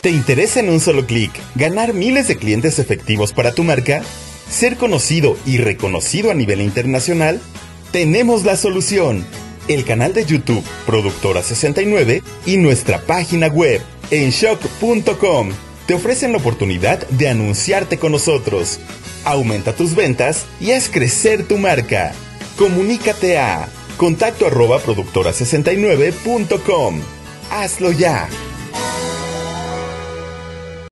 ¿Te interesa en un solo clic ganar miles de clientes efectivos para tu marca? ¿Ser conocido y reconocido a nivel internacional? Tenemos la solución. El canal de YouTube Productora 69 y nuestra página web en shock.com te ofrecen la oportunidad de anunciarte con nosotros. Aumenta tus ventas y haz crecer tu marca. Comunícate a contacto arroba productora69.com. Hazlo ya.